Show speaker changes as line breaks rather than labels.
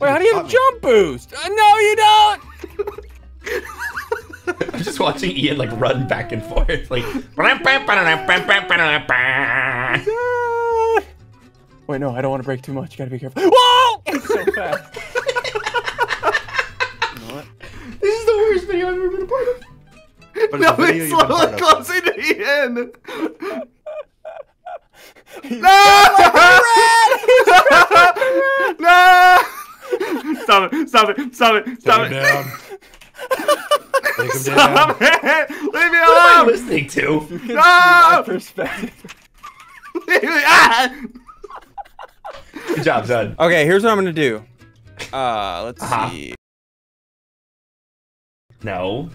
Wait, how do you have jump boost? Uh, no, you don't.
I'm just watching Ian like run back and forth, like.
Wait, no, I don't want to break too much. You gotta be careful. Whoa! It's so fast. you know?
This is the worst video I've ever been a part of.
But
No,
it's a video
it's
you've
slowly closing to Ian.
He's
No! no! Stop it! Stop it! Stop it! Stop
Take
it!
him down. Take him down.
Stop it! Leave me alone!
What am I listening to?
You
No!
see perspective.
Leave me- ah!
Good job, son.
Okay, here's what I'm gonna do. Uh, let's
Uh-huh.
see.
No.